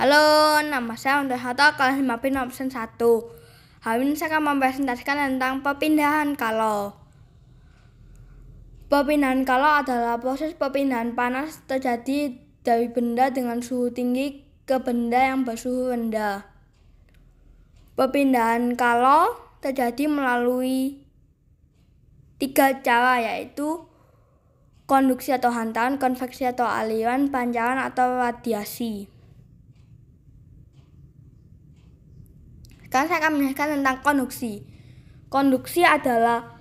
Halo, nama saya Untuk Hato, kelas 5B absen 1. Hari ini saya akan mempresentasikan tentang perpindahan kalau. Perpindahan kalau adalah proses perpindahan panas terjadi dari benda dengan suhu tinggi ke benda yang bersuhu rendah. Perpindahan kalau terjadi melalui tiga cara yaitu konduksi atau hantaran, konveksi atau aliran, pancaran atau radiasi. Sekarang saya akan menjelaskan tentang konduksi. Konduksi adalah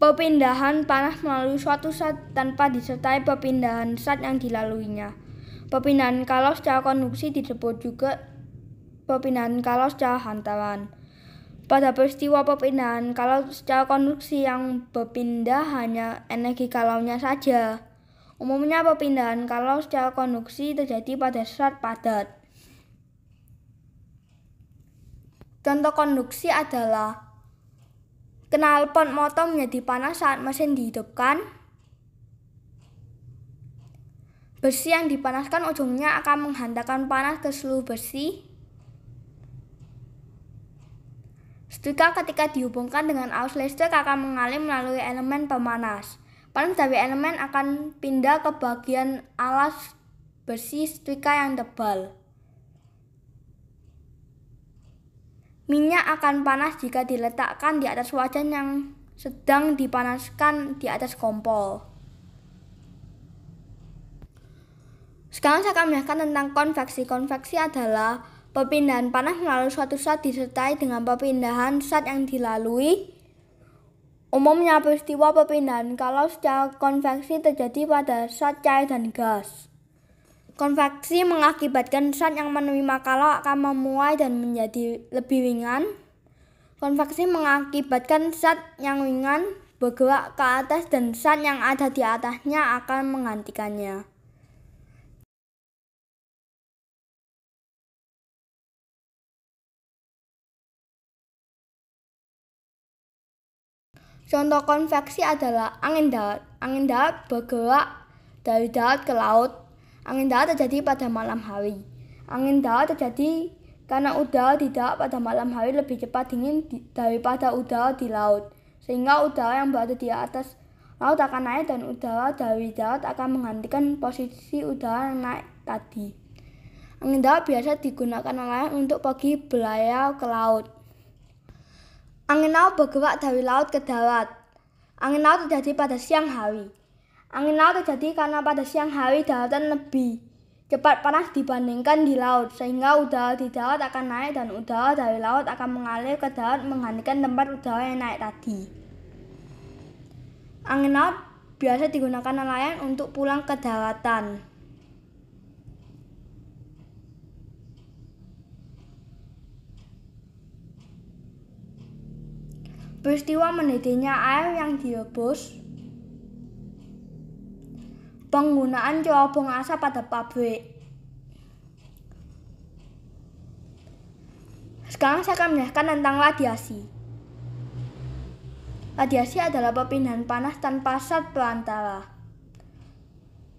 perpindahan panas melalui suatu zat tanpa disertai perpindahan zat yang dilaluinya. Perpindahan kalau secara konduksi disebut juga perpindahan kalau secara hantaran. Pada peristiwa perpindahan kalau secara konduksi yang berpindah hanya energi kalaunya saja. Umumnya perpindahan kalau secara konduksi terjadi pada zat padat. Contoh konduksi adalah knalpot motor menjadi panas saat mesin dihidupkan. Besi yang dipanaskan ujungnya akan menghantarkan panas ke seluruh besi. Setrika ketika dihubungkan dengan arus listrik akan mengalir melalui elemen pemanas. Panas dari elemen akan pindah ke bagian alas besi setrika yang tebal. Minyak akan panas jika diletakkan di atas wajan yang sedang dipanaskan di atas kompor. Sekarang saya akan menjelaskan tentang konveksi. Konveksi adalah perpindahan panas melalui suatu zat disertai dengan perpindahan zat yang dilalui. Umumnya peristiwa perpindahan kalau secara konveksi terjadi pada zat cair dan gas. Konveksi mengakibatkan zat yang menerima kalau akan memuai dan menjadi lebih ringan. Konveksi mengakibatkan zat yang ringan bergerak ke atas dan zat yang ada di atasnya akan menggantikannya. Contoh konveksi adalah angin darat. Angin darat bergerak dari darat ke laut Angin darat terjadi pada malam hari. Angin darat terjadi karena udara di darat pada malam hari lebih cepat dingin daripada udara di laut. Sehingga udara yang berada di atas laut akan naik dan udara dari darat akan menggantikan posisi udara yang naik tadi. Angin darat biasa digunakan nelayan untuk pergi berlayar ke laut. Angin laut bergerak dari laut ke darat. Angin laut terjadi pada siang hari. Angin laut terjadi karena pada siang hari daratan lebih cepat panas dibandingkan di laut, sehingga udara di darat akan naik dan udara dari laut akan mengalir ke darat menggantikan tempat udara yang naik tadi. Angin laut biasa digunakan nelayan untuk pulang ke daratan. Peristiwa mendidihnya air yang direbus penggunaan cerobong asap pada pabrik. Sekarang saya akan menjelaskan tentang radiasi. Radiasi adalah perpindahan panas tanpa zat perantara.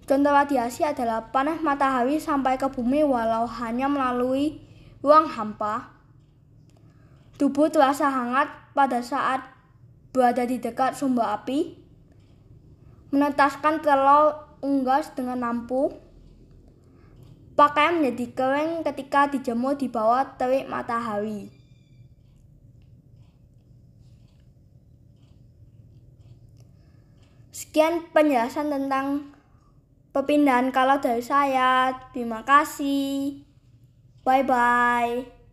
Contoh radiasi adalah panas matahari sampai ke bumi walau hanya melalui ruang hampa. Tubuh terasa hangat pada saat berada di dekat sumber api. Menetaskan telur unggas dengan lampu. Pakaian menjadi kering ketika dijemur di bawah terik matahari. Sekian penjelasan tentang perpindahan kalau dari saya. Terima kasih. Bye bye.